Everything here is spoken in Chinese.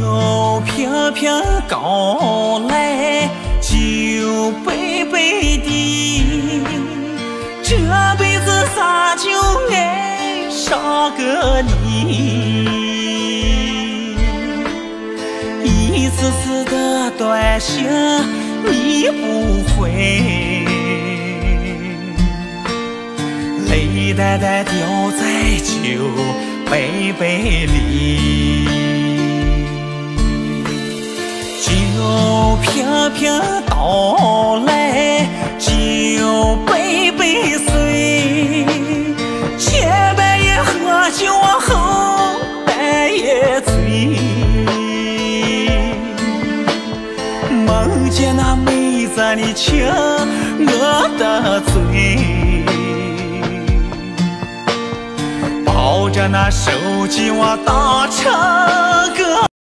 酒瓶瓶高来酒杯杯的，这辈子啥就爱上个你，一次次的短信你不回，泪蛋蛋掉在酒杯杯里。瓶瓶倒来，酒杯杯碎。前半夜喝酒，后半夜醉。梦见那妹子你亲我的嘴，抱着那手机我打成个。